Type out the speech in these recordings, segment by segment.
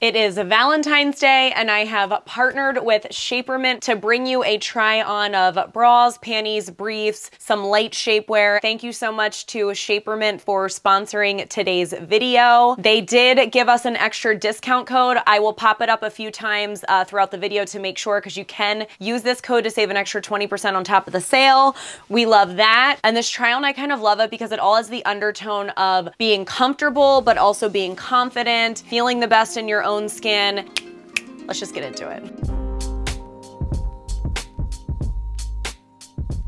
It is Valentine's Day and I have partnered with Shapermint to bring you a try on of bras, panties, briefs, some light shapewear. Thank you so much to Shapermint for sponsoring today's video. They did give us an extra discount code. I will pop it up a few times uh, throughout the video to make sure because you can use this code to save an extra 20% on top of the sale. We love that. And this try on, I kind of love it because it all has the undertone of being comfortable, but also being confident, feeling the best in your own own skin. Let's just get into it.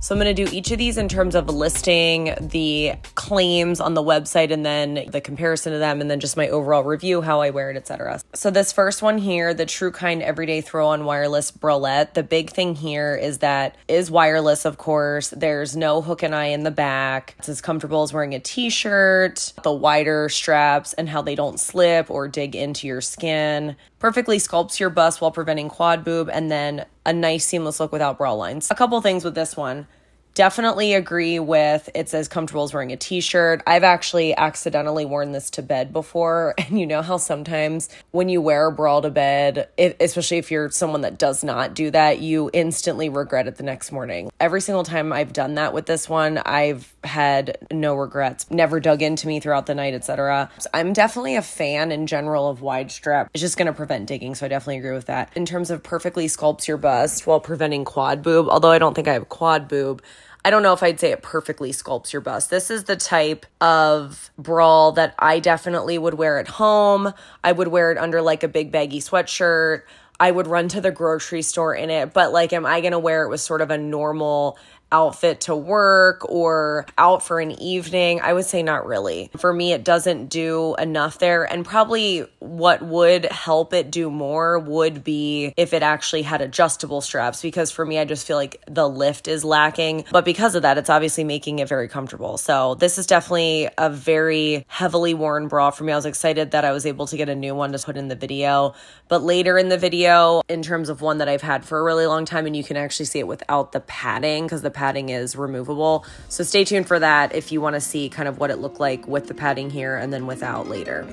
So I'm gonna do each of these in terms of listing the claims on the website and then the comparison to them and then just my overall review, how I wear it, etc. So this first one here, the Truekind Everyday Throw On Wireless Bralette, the big thing here is that is wireless, of course. There's no hook and eye in the back. It's as comfortable as wearing a t-shirt, the wider straps and how they don't slip or dig into your skin perfectly sculpts your bust while preventing quad boob, and then a nice seamless look without bra lines. A couple things with this one definitely agree with it's as comfortable as wearing a t-shirt. I've actually accidentally worn this to bed before and you know how sometimes when you wear a bra to bed, especially if you're someone that does not do that, you instantly regret it the next morning. Every single time I've done that with this one, I've had no regrets. Never dug into me throughout the night, etc. So I'm definitely a fan in general of wide strap. It's just going to prevent digging, so I definitely agree with that. In terms of perfectly sculpts your bust while preventing quad boob, although I don't think I have quad boob, I don't know if I'd say it perfectly sculpts your bust. This is the type of bra that I definitely would wear at home. I would wear it under like a big baggy sweatshirt. I would run to the grocery store in it, but like, am I gonna wear it with sort of a normal outfit to work or out for an evening? I would say not really. For me, it doesn't do enough there. And probably what would help it do more would be if it actually had adjustable straps, because for me, I just feel like the lift is lacking. But because of that, it's obviously making it very comfortable. So this is definitely a very heavily worn bra for me. I was excited that I was able to get a new one to put in the video. But later in the video, in terms of one that I've had for a really long time, and you can actually see it without the padding because the padding is removable. So stay tuned for that if you want to see kind of what it looked like with the padding here and then without later.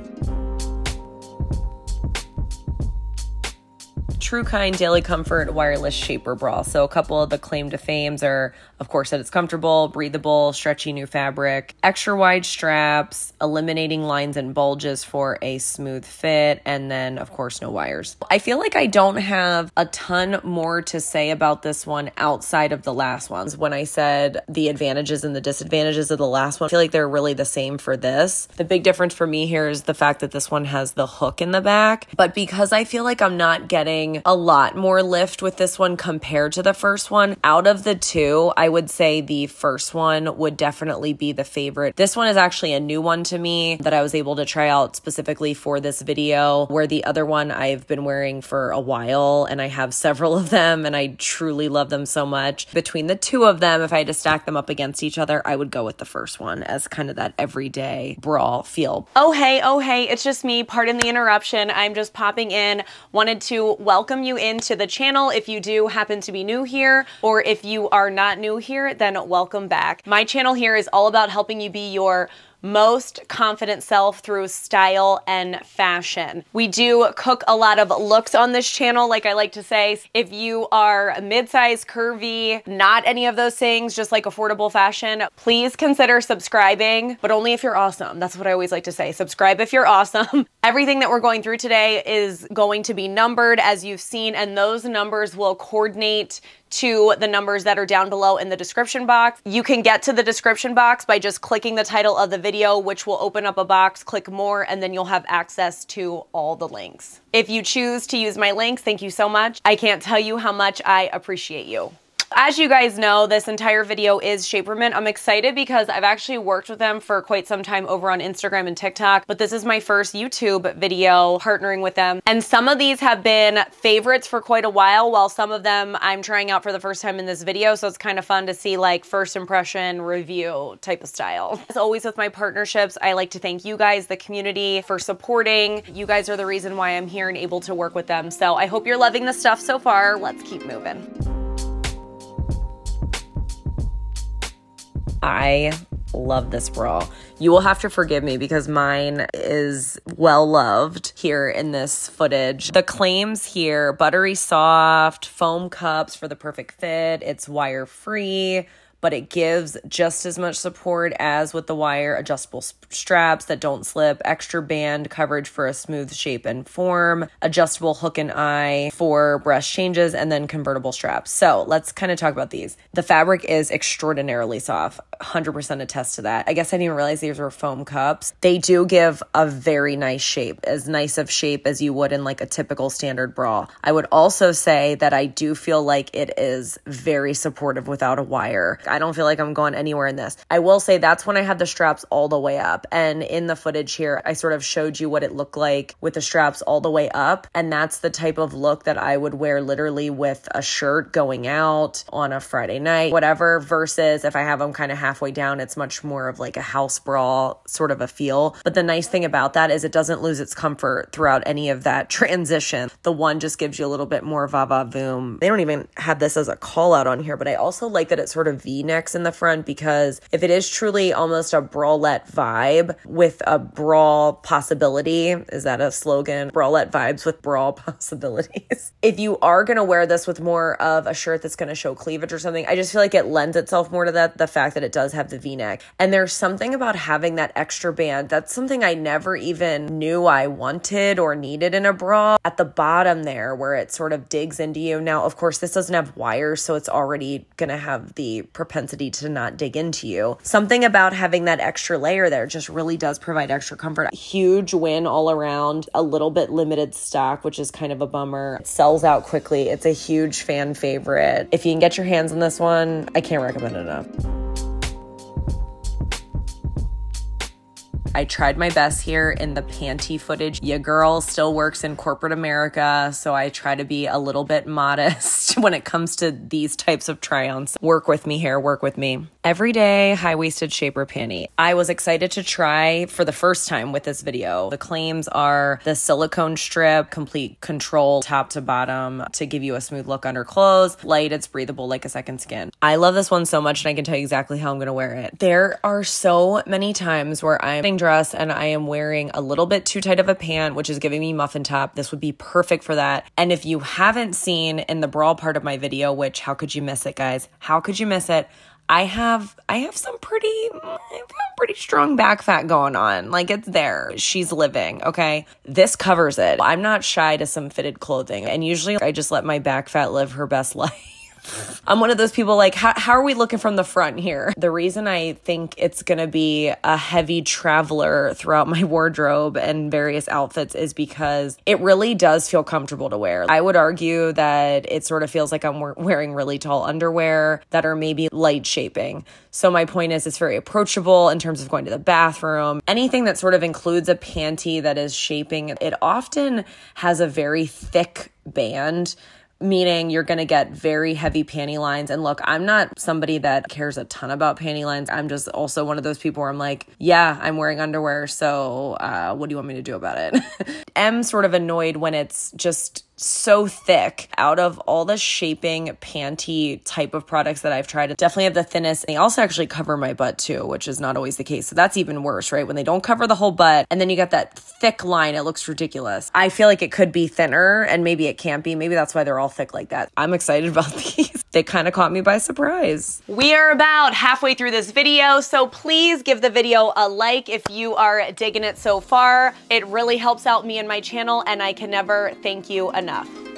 Truekind Daily Comfort Wireless Shaper Bra. So, a couple of the claim to fames are, of course, that it's comfortable, breathable, stretchy new fabric, extra wide straps, eliminating lines and bulges for a smooth fit, and then, of course, no wires. I feel like I don't have a ton more to say about this one outside of the last ones. When I said the advantages and the disadvantages of the last one, I feel like they're really the same for this. The big difference for me here is the fact that this one has the hook in the back, but because I feel like I'm not getting a lot more lift with this one compared to the first one. Out of the two, I would say the first one would definitely be the favorite. This one is actually a new one to me that I was able to try out specifically for this video, where the other one I've been wearing for a while and I have several of them and I truly love them so much. Between the two of them, if I had to stack them up against each other, I would go with the first one as kind of that everyday bra feel. Oh, hey, oh, hey, it's just me. Pardon the interruption. I'm just popping in. Wanted to welcome welcome you into the channel. If you do happen to be new here, or if you are not new here, then welcome back. My channel here is all about helping you be your most confident self through style and fashion. We do cook a lot of looks on this channel, like I like to say. If you are mid-size, curvy, not any of those things, just like affordable fashion, please consider subscribing, but only if you're awesome. That's what I always like to say. Subscribe if you're awesome. Everything that we're going through today is going to be numbered as you've seen, and those numbers will coordinate to the numbers that are down below in the description box. You can get to the description box by just clicking the title of the video, which will open up a box, click more, and then you'll have access to all the links. If you choose to use my links, thank you so much. I can't tell you how much I appreciate you. As you guys know, this entire video is Shapermint. I'm excited because I've actually worked with them for quite some time over on Instagram and TikTok, but this is my first YouTube video partnering with them. And some of these have been favorites for quite a while, while some of them I'm trying out for the first time in this video. So it's kind of fun to see like first impression review type of style. As always with my partnerships, I like to thank you guys, the community, for supporting. You guys are the reason why I'm here and able to work with them. So I hope you're loving the stuff so far. Let's keep moving. I love this bra. You will have to forgive me because mine is well loved here in this footage. The claims here buttery soft, foam cups for the perfect fit, it's wire free but it gives just as much support as with the wire adjustable straps that don't slip, extra band coverage for a smooth shape and form, adjustable hook and eye for breast changes, and then convertible straps. So let's kind of talk about these. The fabric is extraordinarily soft, 100% attest to that. I guess I didn't realize these were foam cups. They do give a very nice shape, as nice of shape as you would in like a typical standard bra. I would also say that I do feel like it is very supportive without a wire. I don't feel like I'm going anywhere in this. I will say that's when I had the straps all the way up. And in the footage here, I sort of showed you what it looked like with the straps all the way up. And that's the type of look that I would wear literally with a shirt going out on a Friday night, whatever, versus if I have them kind of halfway down, it's much more of like a house bra sort of a feel. But the nice thing about that is it doesn't lose its comfort throughout any of that transition. The one just gives you a little bit more va va voom. They don't even have this as a call out on here, but I also like that it's sort of V necks in the front because if it is truly almost a bralette vibe with a bra possibility, is that a slogan? Bralette vibes with bra possibilities. if you are going to wear this with more of a shirt that's going to show cleavage or something, I just feel like it lends itself more to that. The fact that it does have the v neck. And there's something about having that extra band. That's something I never even knew I wanted or needed in a bra. At the bottom there, where it sort of digs into you. Now, of course, this doesn't have wires, so it's already going to have the propensity to not dig into you. Something about having that extra layer there just really does provide extra comfort. Huge win all around, a little bit limited stock, which is kind of a bummer. It sells out quickly. It's a huge fan favorite. If you can get your hands on this one, I can't recommend it enough. I tried my best here in the panty footage. Ya girl still works in corporate America, so I try to be a little bit modest when it comes to these types of try ons. Work with me here, work with me. Everyday high waisted shaper panty. I was excited to try for the first time with this video. The claims are the silicone strip, complete control top to bottom to give you a smooth look under clothes. Light, it's breathable like a second skin. I love this one so much and I can tell you exactly how I'm gonna wear it. There are so many times where I'm dress and I am wearing a little bit too tight of a pant, which is giving me muffin top. This would be perfect for that. And if you haven't seen in the bra part of my video, which how could you miss it, guys? How could you miss it? I have I have some pretty pretty strong back fat going on. Like it's there. She's living, okay? This covers it. I'm not shy to some fitted clothing. And usually I just let my back fat live her best life. I'm one of those people like, how, how are we looking from the front here? The reason I think it's going to be a heavy traveler throughout my wardrobe and various outfits is because it really does feel comfortable to wear. I would argue that it sort of feels like I'm wearing really tall underwear that are maybe light shaping. So my point is, it's very approachable in terms of going to the bathroom. Anything that sort of includes a panty that is shaping, it often has a very thick band meaning you're going to get very heavy panty lines. And look, I'm not somebody that cares a ton about panty lines. I'm just also one of those people where I'm like, yeah, I'm wearing underwear. So uh, what do you want me to do about it? am sort of annoyed when it's just so thick out of all the shaping panty type of products that I've tried. Definitely have the thinnest. They also actually cover my butt too, which is not always the case. So that's even worse, right? When they don't cover the whole butt and then you got that thick line, it looks ridiculous. I feel like it could be thinner and maybe it can't be. Maybe that's why they're all thick like that. I'm excited about these. they kind of caught me by surprise. We are about halfway through this video, so please give the video a like if you are digging it so far. It really helps out me and my channel and I can never thank you enough enough.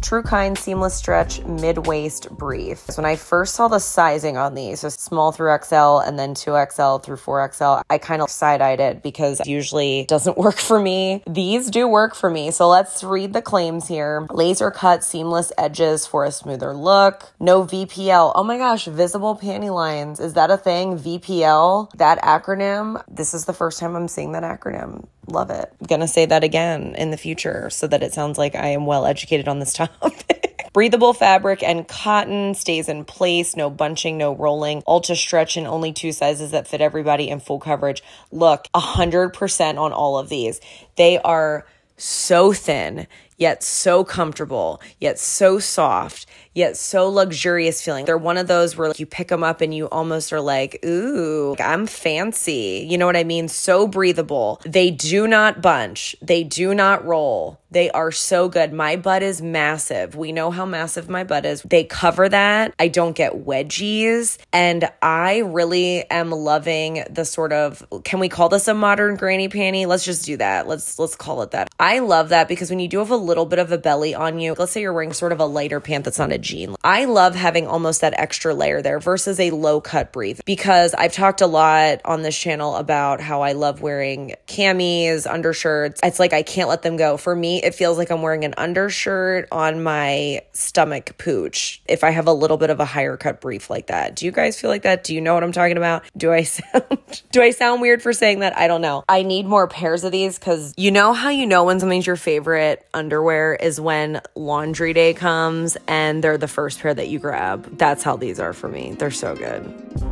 Truekind Seamless Stretch Mid Waist Brief. When I first saw the sizing on these, so small through XL and then 2XL through 4XL, I kind of side eyed it because usually doesn't work for me. These do work for me. So let's read the claims here. Laser cut seamless edges for a smoother look. No VPL. Oh my gosh, visible panty lines. Is that a thing? VPL? That acronym? This is the first time I'm seeing that acronym. Love it. I'm gonna say that again in the future so that it sounds like I am well educated on this topic. Breathable fabric and cotton stays in place, no bunching, no rolling, ultra stretch in only two sizes that fit everybody in full coverage. Look, 100% on all of these. They are so thin yet so comfortable, yet so soft, yet so luxurious feeling. They're one of those where like, you pick them up and you almost are like, ooh, I'm fancy. You know what I mean? So breathable. They do not bunch, they do not roll. They are so good. My butt is massive. We know how massive my butt is. They cover that. I don't get wedgies. And I really am loving the sort of can we call this a modern granny panty? Let's just do that. Let's let's call it that. I love that because when you do have a little bit of a belly on you, let's say you're wearing sort of a lighter pant that's not a jean. I love having almost that extra layer there versus a low cut brief because I've talked a lot on this channel about how I love wearing camis, undershirts. It's like I can't let them go. For me, it feels like I'm wearing an undershirt on my stomach pooch if I have a little bit of a higher cut brief like that. Do you guys feel like that? Do you know what I'm talking about? Do I sound do I sound weird for saying that? I don't know. I need more pairs of these cuz you know how you know when something's your favorite underwear is when laundry day comes and they're the first pair that you grab. That's how these are for me. They're so good.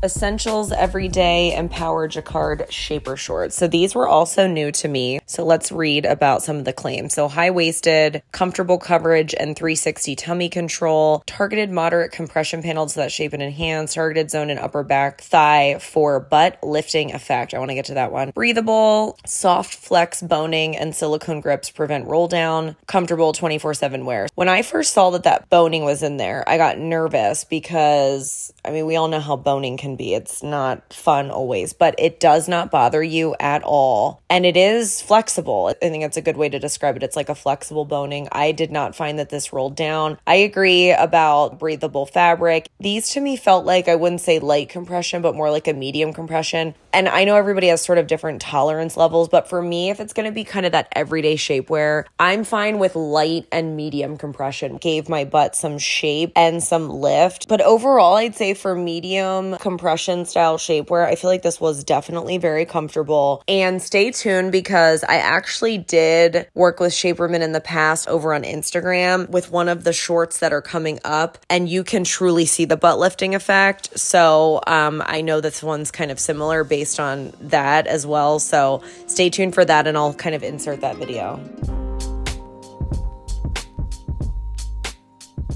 Essentials Everyday Empower Jacquard Shaper Shorts. So these were also new to me. So let's read about some of the claims. So high waisted, comfortable coverage, and 360 tummy control, targeted moderate compression panels that shape and enhance, targeted zone and upper back thigh for butt lifting effect. I want to get to that one. Breathable, soft flex boning, and silicone grips prevent roll down, comfortable 24 7 wear. When I first saw that that boning was in there, I got nervous because, I mean, we all know how boning can can be. It's not fun always, but it does not bother you at all. And it is flexible. I think it's a good way to describe it. It's like a flexible boning. I did not find that this rolled down. I agree about breathable fabric. These to me felt like I wouldn't say light compression, but more like a medium compression. And I know everybody has sort of different tolerance levels, but for me, if it's going to be kind of that everyday shapewear, I'm fine with light and medium compression. Gave my butt some shape and some lift. But overall, I'd say for medium compression style shapewear, I feel like this was definitely very comfortable. And stay tuned because I actually did work with Shapermint in the past over on Instagram with one of the shorts that are coming up, and you can truly see the butt lifting effect. So um, I know this one's kind of similar based on that as well. So stay tuned for that, and I'll kind of insert that video.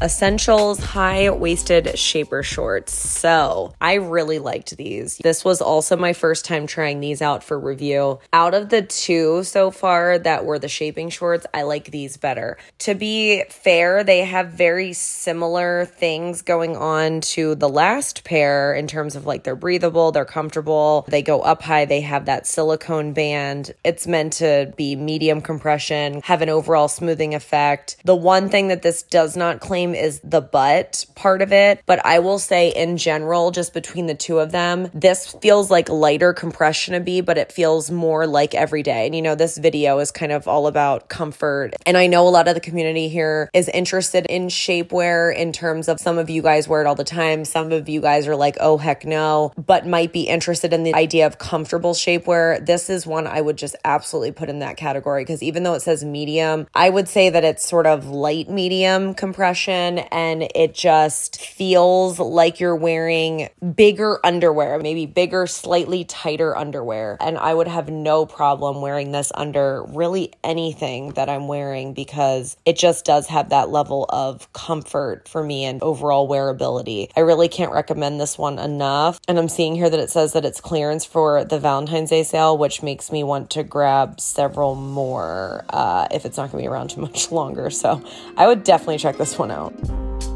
Essentials high waisted shaper shorts. So I really liked these. This was also my first time trying these out for review. Out of the two so far that were the shaping shorts, I like these better. To be fair, they have very similar things going on to the last pair in terms of like they're breathable, they're comfortable, they go up high, they have that silicone band. It's meant to be medium compression, have an overall smoothing effect. The one thing that this does not claim is the butt part of it. But I will say, in general, just between the two of them, this feels like lighter compression to be, but it feels more like every day. And you know, this video is kind of all about comfort. And I know a lot of the community here is interested in shapewear in terms of some of you guys wear it all the time. Some of you guys are like, oh, heck no, but might be interested in the idea of comfortable shapewear. This is one I would just absolutely put in that category because even though it says medium, I would say that it's sort of light medium compression and it just feels like you're wearing bigger underwear, maybe bigger, slightly tighter underwear. And I would have no problem wearing this under really anything that I'm wearing because it just does have that level of comfort for me and overall wearability. I really can't recommend this one enough. And I'm seeing here that it says that it's clearance for the Valentine's Day sale, which makes me want to grab several more uh, if it's not going to be around too much longer. So I would definitely check this one out. down.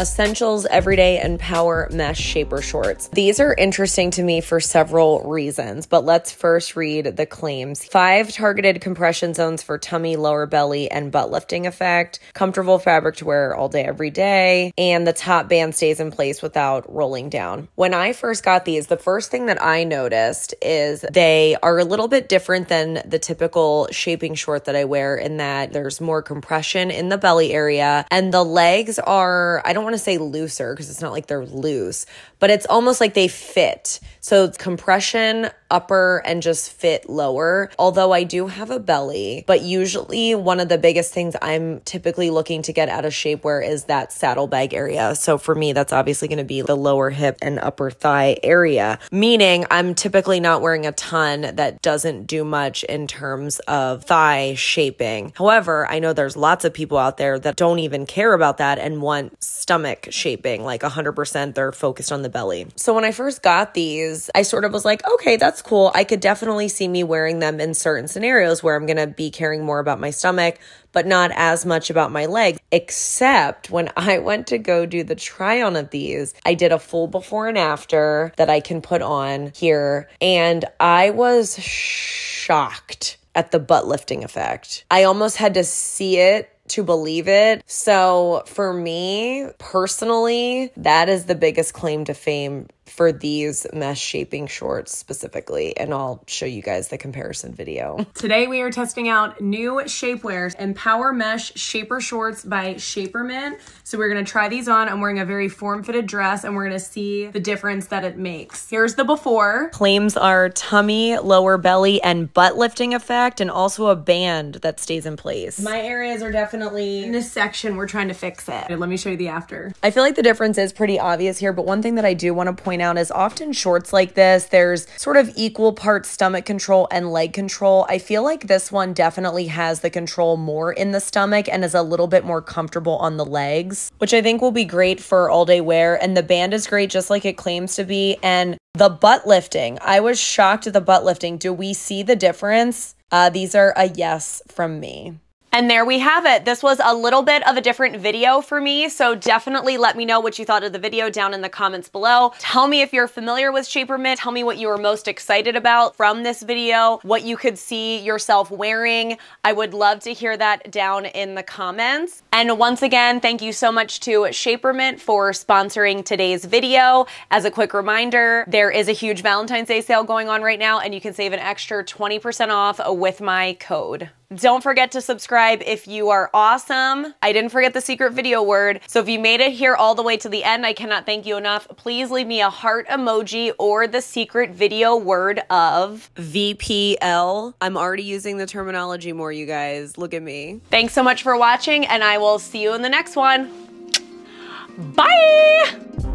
Essentials Everyday Empower Mesh Shaper Shorts. These are interesting to me for several reasons, but let's first read the claims. Five targeted compression zones for tummy, lower belly, and butt lifting effect. Comfortable fabric to wear all day, every day. And the top band stays in place without rolling down. When I first got these, the first thing that I noticed is they are a little bit different than the typical shaping short that I wear in that there's more compression in the belly area and the legs are, I don't want want to say looser because it's not like they're loose, but it's almost like they fit. So it's compression upper and just fit lower. Although I do have a belly, but usually one of the biggest things I'm typically looking to get out of shapewear is that saddlebag area. So for me, that's obviously going to be the lower hip and upper thigh area, meaning I'm typically not wearing a ton that doesn't do much in terms of thigh shaping. However, I know there's lots of people out there that don't even care about that and want stomach shaping, like 100% they're focused on the belly. So when I first got these, I sort of was like, okay, that's cool. I could definitely see me wearing them in certain scenarios where I'm going to be caring more about my stomach, but not as much about my legs. Except when I went to go do the try on of these, I did a full before and after that I can put on here. And I was shocked at the butt lifting effect. I almost had to see it to believe it. So for me personally, that is the biggest claim to fame for these mesh shaping shorts specifically, and I'll show you guys the comparison video. Today we are testing out new shapewears Empower Mesh Shaper Shorts by Shapermint. So we're gonna try these on. I'm wearing a very form-fitted dress and we're gonna see the difference that it makes. Here's the before. Claims are tummy, lower belly, and butt lifting effect, and also a band that stays in place. My areas are definitely in this section. We're trying to fix it. Let me show you the after. I feel like the difference is pretty obvious here, but one thing that I do want to point out is often shorts like this, there's sort of equal parts stomach control and leg control. I feel like this one definitely has the control more in the stomach and is a little bit more comfortable on the legs, which I think will be great for all day wear. And the band is great, just like it claims to be. And the butt lifting, I was shocked at the butt lifting. Do we see the difference? Uh, these are a yes from me. And there we have it. This was a little bit of a different video for me, so definitely let me know what you thought of the video down in the comments below. Tell me if you're familiar with Shaper Shapermint. Tell me what you were most excited about from this video, what you could see yourself wearing. I would love to hear that down in the comments. And once again, thank you so much to Shaper Shapermint for sponsoring today's video. As a quick reminder, there is a huge Valentine's Day sale going on right now, and you can save an extra 20% off with my code. Don't forget to subscribe if you are awesome. I didn't forget the secret video word. So if you made it here all the way to the end, I cannot thank you enough. Please leave me a heart emoji or the secret video word of VPL. I'm already using the terminology more, you guys. Look at me. Thanks so much for watching, and I will see you in the next one. Bye!